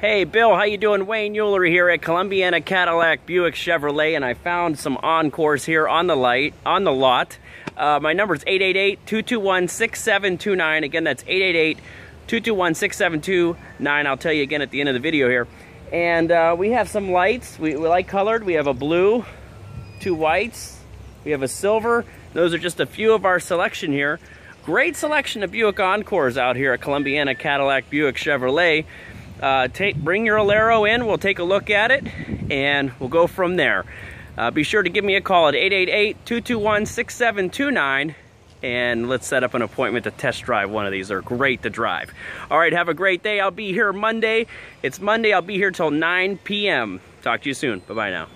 Hey Bill, how you doing? Wayne Ulery here at Columbiana Cadillac Buick Chevrolet, and I found some Encores here on the light on the lot. Uh, my number is 888-221-6729. Again, that's 888-221-6729. I'll tell you again at the end of the video here. And uh, we have some lights. We, we like colored. We have a blue, two whites. We have a silver. Those are just a few of our selection here. Great selection of Buick Encores out here at Columbiana Cadillac Buick Chevrolet. Uh, take, bring your Alero in, we'll take a look at it, and we'll go from there. Uh, be sure to give me a call at 888-221-6729, and let's set up an appointment to test drive one of these. They're great to drive. All right, have a great day. I'll be here Monday. It's Monday. I'll be here till 9 p.m. Talk to you soon. Bye-bye now.